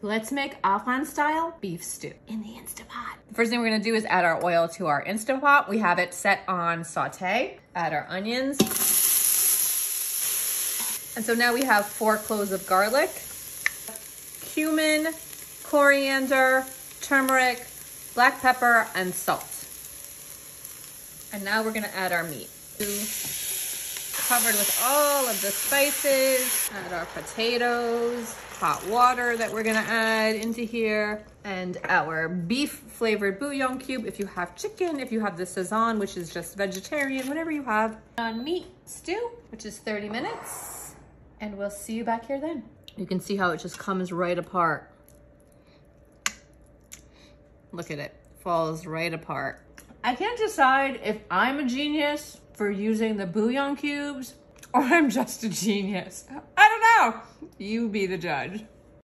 Let's make Afghan style beef stew in the Instant Pot. The first thing we're gonna do is add our oil to our Instant Pot. We have it set on saute. Add our onions. And so now we have four cloves of garlic, cumin, coriander, turmeric, black pepper, and salt. And now we're gonna add our meat. Covered with all of the spices, add our potatoes, hot water that we're gonna add into here, and our beef flavored bouillon cube. If you have chicken, if you have the Sazon, which is just vegetarian, whatever you have. On meat stew, which is 30 minutes. And we'll see you back here then. You can see how it just comes right apart. Look at it, falls right apart. I can't decide if I'm a genius for using the bouillon cubes or I'm just a genius. I don't know. You be the judge.